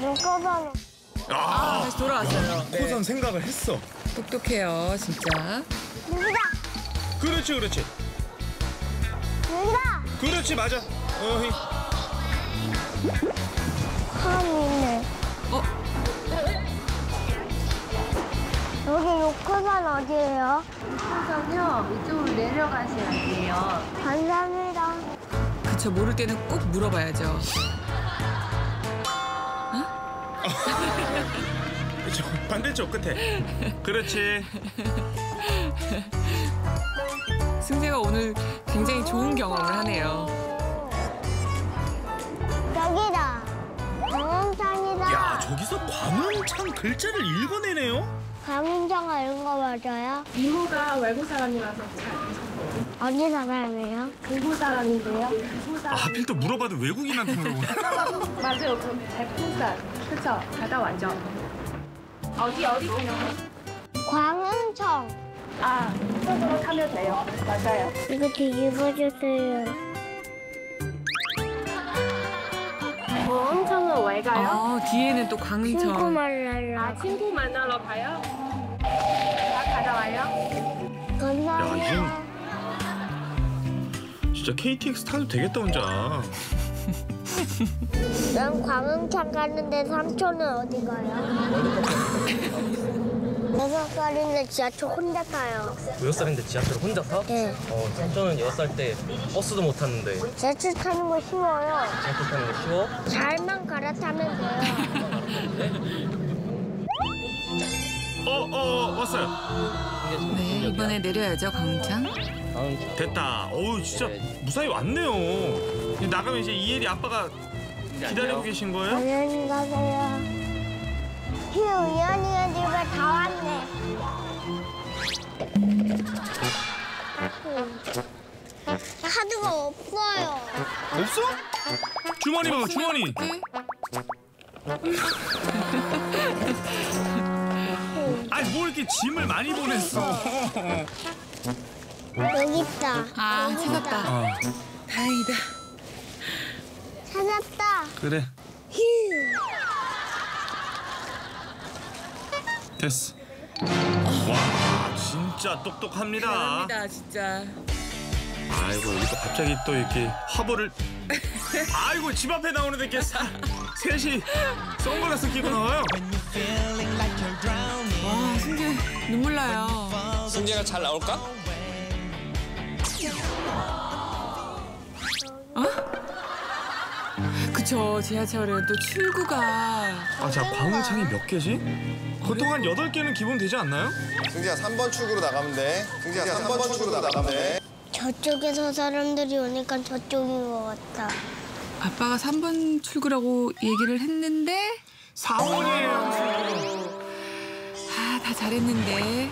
눈꺼번호. 아, 다시 돌아왔어요. 네. 코선 생각을 했어. 똑똑해요, 진짜. 여기다. 그렇지, 그렇지. 여기다. 그렇지, 맞아. 어이. 있네. 어? 여기 요크산 어디예요? 우선요 이쪽으로 내려가셔야 돼요. 감사합니다. 그쵸, 모를 때는 꼭 물어봐야죠. 저 반대쪽 끝에. 그렇지. 승재가 오늘 굉장히 좋은 경험을 하네요. 저기서 광흥창 글자를 읽어내네요. 이런 거 맞아요? 이모가 외국 사람이라서 잘 어디 사람이에요? 중국 사람인데요. 아, 사람 하필 또 물어봐도 외국인한테 물어보네. 맞아요. 그 백두산 그쵸? 갔다 왔죠. 어디 어디 가요? 광흥청. 아 이쪽으로 가면 돼요. 맞아요. 이거 뒤집어주세요. 엄청은 왜 가요? 아, 뒤에는 또 광천. 친구 만나러. 아 친구 만나러 가요? 다 갔다 와요? 감사합니다. 진짜 KTX 타도 되겠다, 혼자. 난 광흥창 가는데 삼촌은 어디 가요? 여섯 살인데 지하철 혼자 타요. 여섯 살인데 지하철 혼자 타? 네. 어, 삼촌은 여섯 살 때 버스도 못 탔는데 지하철 타는 거 쉬워요. 지하철 타는 거 쉬워? 잘만 갈아타면 돼요. 어, 어, 왔어요. 네, 이번에 내려야죠, 차. 됐다. 어우, 진짜 무사히 왔네요. 이제 나가면 이제 이혜리 아빠가 기다리고 계신 거예요? 안녕히 가세요. 휴, 카드가 없어요. 없어? 주머니 봐봐, 주머니. 네? 아니, 뭐 이렇게 짐을 많이 보냈어. 여기 있다. 아, 여기 찾았다. 있다. 어, 다행이다. 찾았다. 그래. 휴. 됐어. 와, 진짜 똑똑합니다. 감사합니다, 진짜. 아이고, 여기서 갑자기 또 이렇게 화보를. 아이고, 집 앞에 나오는데 이렇게 사, 셋이 선글라스 끼고 나와요. 와, 승재 눈물 나요. 승재가 잘 나올까? 그쵸, 지하철은 또 출구가. 아, 자, 광흥창이 몇 개지? 보통 한 여덟 개는 기본 되지 않나요? 승재야 3번 출구로 나가면 돼. 승재야 3번, 출구로 나가면 돼. 저쪽에서 사람들이 오니까 저쪽인 것 같아. 아빠가 3번 출구라고 얘기를 했는데 4번이에요. 아, 다 잘했는데